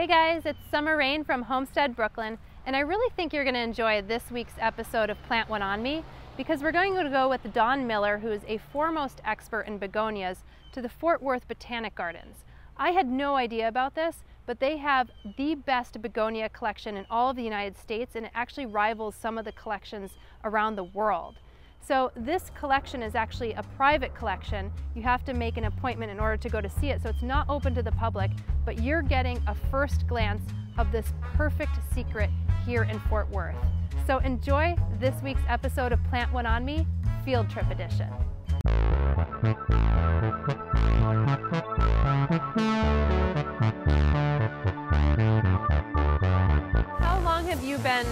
Hey guys, it's Summer Rayne from Homestead, Brooklyn, and I really think you're going to enjoy this week's episode of Plant One On Me because we're going to go with Don Miller, who is a foremost expert in begonias, to the Fort Worth Botanic Gardens. I had no idea about this, but they have the best begonia collection in all of the United States, and it actually rivals some of the collections around the world. So this collection is actually a private collection. You have to make an appointment in order to go to see it. So it's not open to the public, but you're getting a first glance of this perfect secret here in Fort Worth. So enjoy this week's episode of Plant One On Me, Field Trip Edition. How long have you been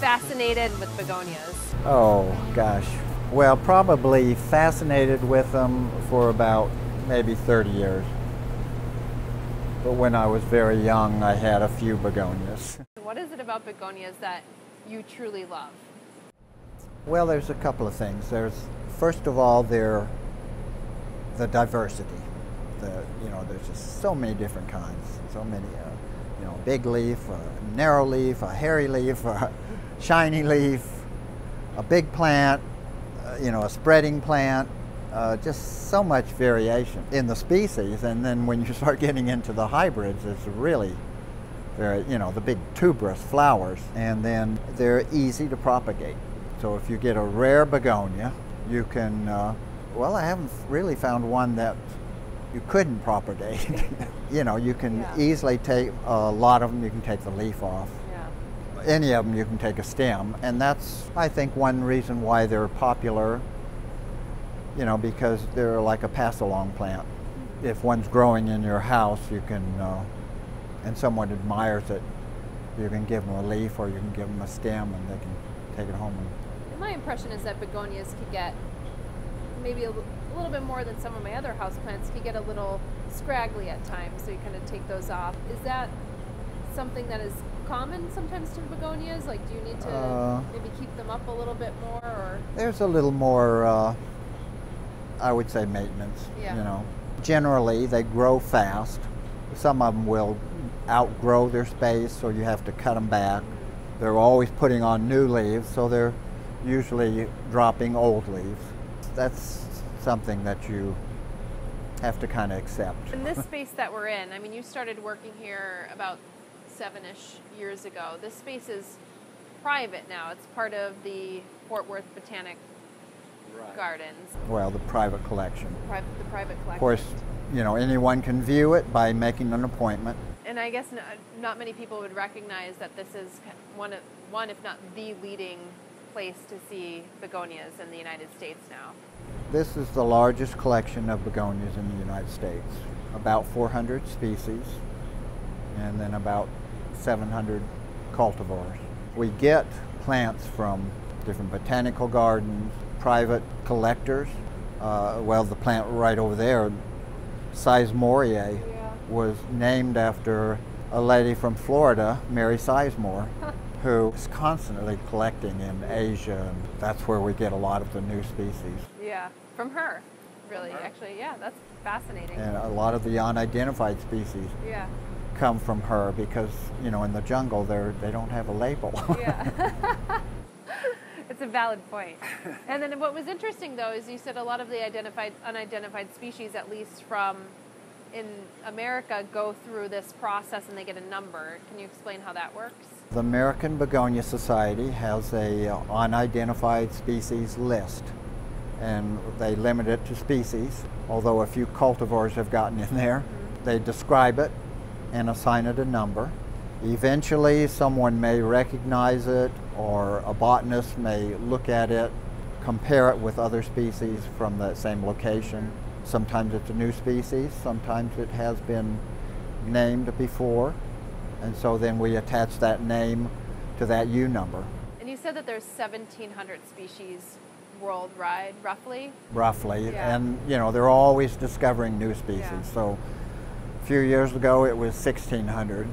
fascinated with begonias? Oh, gosh. Well, probably fascinated with them for about maybe 30 years. But when I was very young, I had a few begonias. What is it about begonias that you truly love? Well, there's a couple of things. There's, first of all, there the diversity. The, you know, there's just so many different kinds, so many, uh, you know, big leaf, a narrow leaf, a hairy leaf, a shiny leaf, a big plant, you know, a spreading plant, uh, just so much variation in the species. And then when you start getting into the hybrids, it's really very, you know, the big tuberous flowers. And then they're easy to propagate. So if you get a rare begonia, you can, uh, well, I haven't really found one that you couldn't propagate. you know, you can yeah. easily take a lot of them, you can take the leaf off any of them you can take a stem and that's i think one reason why they're popular you know, because they're like a pass-along plant. If one's growing in your house, you can, uh, and someone admires it, you can give them a leaf or you can give them a stem and they can take it home. And my impression is that begonias could get maybe a, a little bit more than some of my other house plants, could get a little scraggly at times, so you kind of take those off. Is that something that is common sometimes to begonias? Like, do you need to uh, maybe keep them up a little bit more? Or there's a little more uh, I would say maintenance. Yeah. You know, generally they grow fast. Some of them will outgrow their space, so you have to cut them back. They're always putting on new leaves, so they're usually dropping old leaves. That's something that you have to kind of accept. In this space that we're in, I mean, you started working here about seven-ish years ago. This space is private now. It's part of the Fort Worth Botanic right. gardens. Well, the private collection. Private, the private collection. Of course, you know, anyone can view it by making an appointment. And I guess not, not many people would recognize that this is one, of, one, if not the leading place to see begonias in the United States now. This is the largest collection of begonias in the United States. About 400 species and then about 700 cultivars. We get plants from different botanical gardens, private collectors. Uh, well, the plant right over there, Sizemoreae, yeah. was named after a lady from Florida, Mary Sizemore, who is constantly collecting in Asia, and that's where we get a lot of the new species. Yeah, from her, really, from her. actually. Yeah, that's fascinating. And a lot of the unidentified species. Yeah. Come from her because you know in the jungle they they don't have a label. Yeah. It's a valid point. and then what was interesting though is you said a lot of the identified unidentified species, at least from in America, go through this process and they get a number. Can you explain how that works? The American Begonia Society has a uh, unidentified species list and they limit it to species, although a few cultivars have gotten in there. Mm-hmm. They describe it and assign it a number. Eventually, someone may recognize it or a botanist may look at it, compare it with other species from that same location. Sometimes it's a new species, sometimes it has been named before, and so then we attach that name to that U number. And you said that there's 1,700 species worldwide, roughly? Roughly, yeah. and you know, they're always discovering new species. Yeah. So a few years ago it was 1,600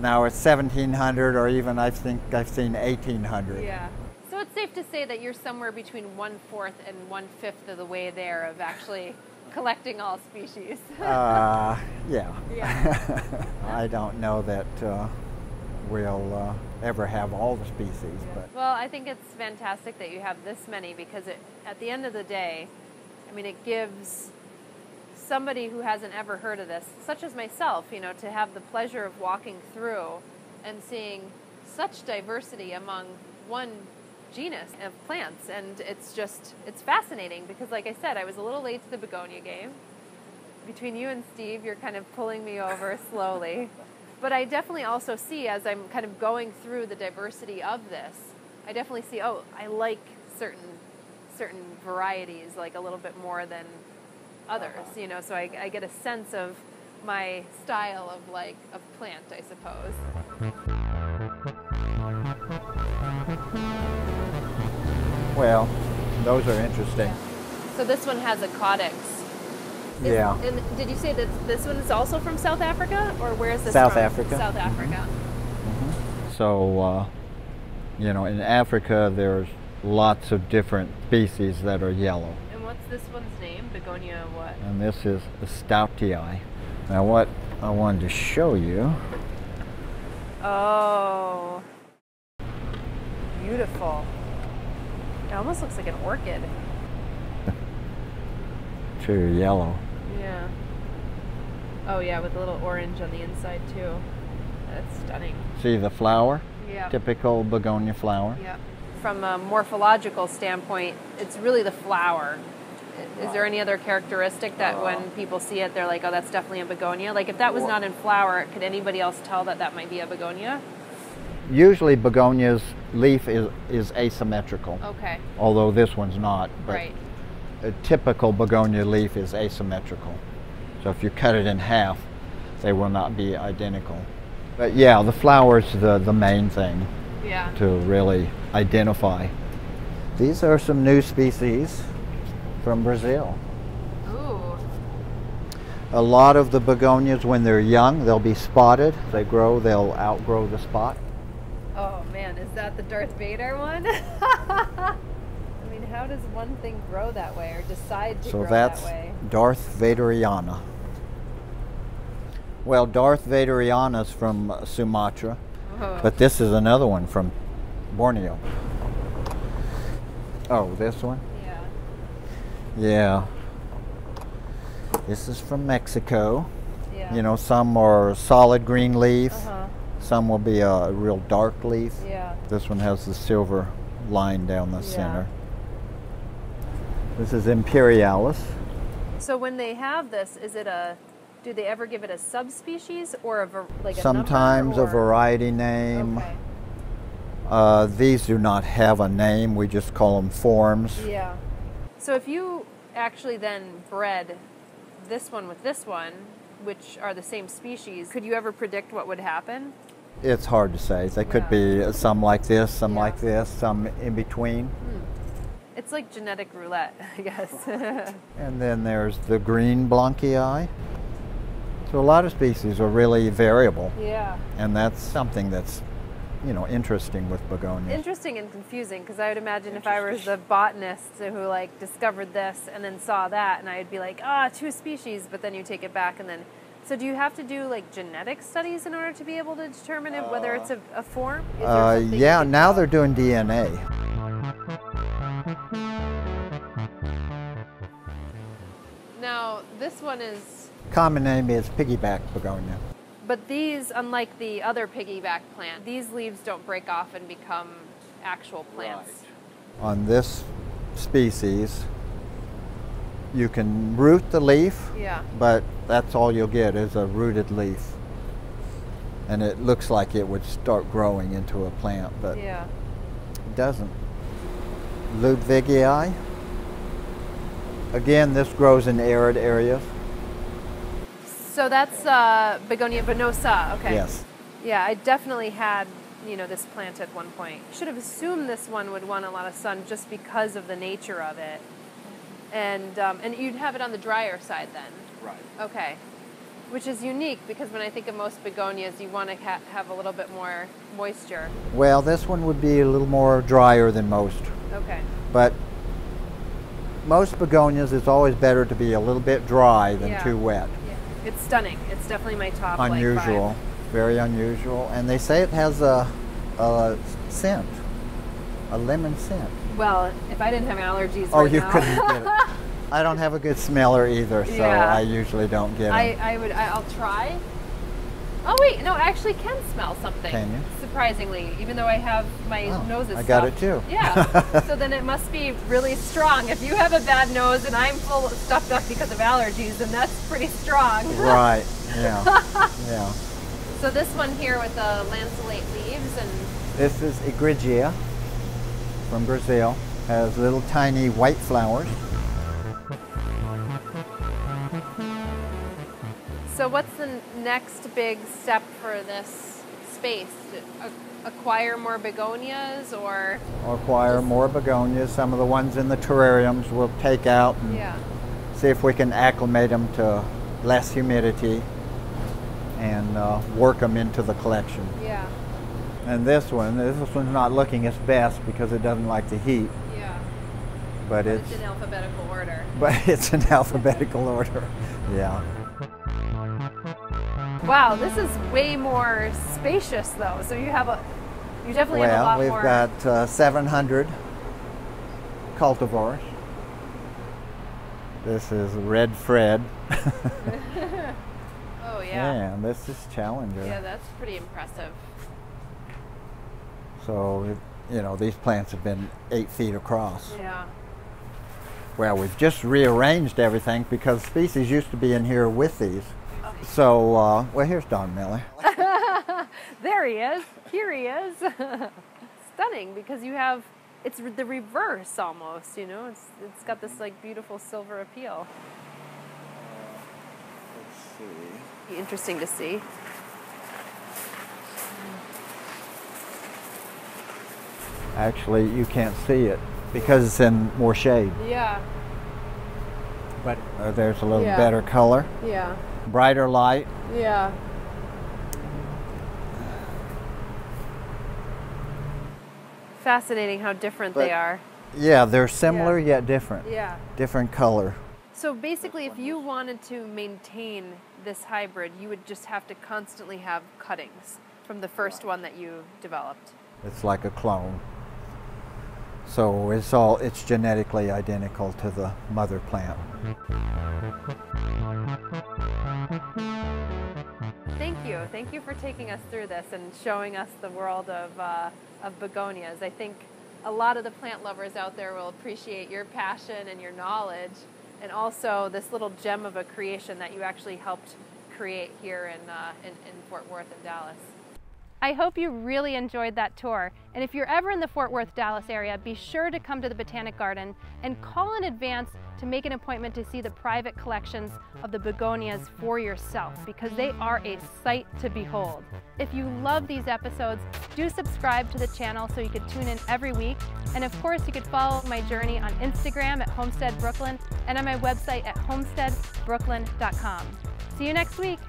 now it's 1700 or even I think I've seen 1800. Yeah. So it's safe to say that you're somewhere between one fourth and one fifth of the way there of actually collecting all species. uh, yeah. Yeah. I don't know that uh, we'll uh, ever have all the species, but Well, I think it's fantastic that you have this many because it, at the end of the day, I mean, it gives somebody who hasn't ever heard of this, such as myself, you know, to have the pleasure of walking through and seeing such diversity among one genus of plants. And it's just, it's fascinating because, like I said, I was a little late to the begonia game. Between you and Steve, you're kind of pulling me over slowly. But I definitely also see as I'm kind of going through the diversity of this, I definitely see, oh, I like certain certain varieties like a little bit more than others, you know, so I, I get a sense of my style of like of plant, I suppose. well, those are interesting. So this one has a caudex. Is- Yeah. And did you say that this one is also from South Africa, or where is this South from? Africa. South Africa. So, uh, you know, in Africa, there's lots of different species that are yellow. What's this one's name? Begonia what? And this is the stoutii. Now, what I wanted to show you, Oh, beautiful. It almost looks like an orchid. true yellow. Yeah. Oh yeah, with a little orange on the inside too. That's stunning. See the flower? Yeah. Typical begonia flower. Yeah. From a morphological standpoint, it's really the flower. Is there any other characteristic that uh, when people see it, they're like, "Oh, that's definitely a begonia"? Like, if that was not in flower, could anybody else tell that that might be a begonia? Usually, begonia's leaf is, is asymmetrical, Okay. although this one's not. But right. a typical begonia leaf is asymmetrical. So if you cut it in half, they will not be identical. But yeah, the flower's the, the main thing Yeah. to really identify. These are some new species from Brazil. Ooh. A lot of the begonias, when they're young, they'll be spotted. They grow, they'll outgrow the spot. Oh man, is that the Darth Vader one? I mean, how does one thing grow that way or decide to So grow that way? So that's Darth Vaderiana. Well, Darth Vaderiana's from Sumatra, Oh. but this is another one from Borneo. Oh, this one? Yeah. This is from Mexico. Yeah. You know, some are solid green leaf, Uh-huh. some will be a real dark leaf. Yeah. This one has the silver line down the Yeah. center. This is Imperialis. So when they have this, is it a? Do they ever give it a subspecies or a like a Sometimes a variety name. Okay. Uh, these do not have a name. We just call them forms. Yeah. So if you actually then bred this one with this one, which are the same species, could you ever predict what would happen? It's hard to say. They could Yeah. be some like this, some Yeah. like this, some in between. Hmm. It's like genetic roulette, I guess. And then there's the green Blanchii. So a lot of species are really variable, yeah. and that's something that's, you know, interesting with begonias. Interesting and confusing because I would imagine if I was the botanist who like discovered this and then saw that, and I'd be like, ah, two species, but then you take it back and then. So do you have to do like genetic studies in order to be able to determine if, whether it's a, a form? Is Uh, yeah, now they're doing DNA. Now this one is, Common name is piggyback begonia. But these, unlike the other piggyback plant, these leaves don't break off and become actual plants. On this species, you can root the leaf, Yeah. but that's all you'll get is a rooted leaf. And it looks like it would start growing into a plant, but Yeah. it doesn't. Ludwigii. Again, this grows in arid areas. So that's uh, Begonia venosa. Okay. Yes. Yeah, I definitely had, you know, this plant at one point. Should have assumed this one would want a lot of sun just because of the nature of it. And um, and you'd have it on the drier side then. Right. Okay. Which is unique because when I think of most begonias, you want to ha- have a little bit more moisture. Well, this one would be a little more drier than most, Okay. but most begonias, it's always better to be a little bit dry than Yeah. too wet. It's stunning. It's definitely my top. like, unusual, five. very unusual. And they say it has a, a scent, a lemon scent. Well, if I didn't have allergies Oh, right you now, couldn't get it. I don't have a good smeller either, so Yeah. I usually don't get it. I. I would. I, I'll try. Oh wait, no, I actually can smell something. Can you? Surprisingly, even though I have my Oh, nose is I got it too. Yeah. so then it must be really strong. If you have a bad nose and I'm full stuffed up because of allergies, then that's pretty strong. right, yeah, yeah. So this one here with the lanceolate leaves and This is egregia from Brazil. Has little tiny white flowers. So what's the next big step for this space? Acquire more begonias or? Acquire more begonias. Some of the ones in the terrariums we'll take out and Yeah. See if we can acclimate them to less humidity and uh, work them into the collection. Yeah. And this one, this one's not looking its best because it doesn't like the heat, Yeah. but it's It's in alphabetical order. but it's in alphabetical order. Yeah. Wow, this is way more spacious though. So you have a, you definitely have a lot more. Well, we've got uh, 700 cultivars. This is Red Fred. oh yeah. and this is Challenger. Yeah, that's pretty impressive. So, it- you know, these plants have been eight feet across. Yeah. Well, we've just rearranged everything because species used to be in here with these. So, uh, well, here's Don Miller. There he is. Here he is. Stunning because you have it's the reverse almost, you know. It's it's got this like beautiful silver appeal. Uh, let's see. Be interesting to see. Actually, you can't see it because it's in more shade. Yeah. But uh, there's a little Yeah. better color, Yeah. brighter light. Yeah. Fascinating how different But- they are. Yeah, they're similar yet different. Yeah. Different color. So basically, if you wanted to maintain this hybrid, you would just have to constantly have cuttings from the first one that you developed. It's like a clone. So it's all it's genetically identical to the mother plant. Thank you. Thank you for taking us through this and showing us the world of, uh, of begonias. I think a lot of the plant lovers out there will appreciate your passion and your knowledge, and also this little gem of a creation that you actually helped create here in, uh, in, in Fort Worth and Dallas. I hope you really enjoyed that tour. And if you're ever in the Fort Worth, Dallas area, be sure to come to the Botanic Garden and call in advance to make an appointment to see the private collections of the begonias for yourself because they are a sight to behold. If you love these episodes, do subscribe to the channel so you can tune in every week. And of course, you could follow my journey on Instagram at Homestead Brooklyn and on my website at homesteadbrooklyn.com. See you next week.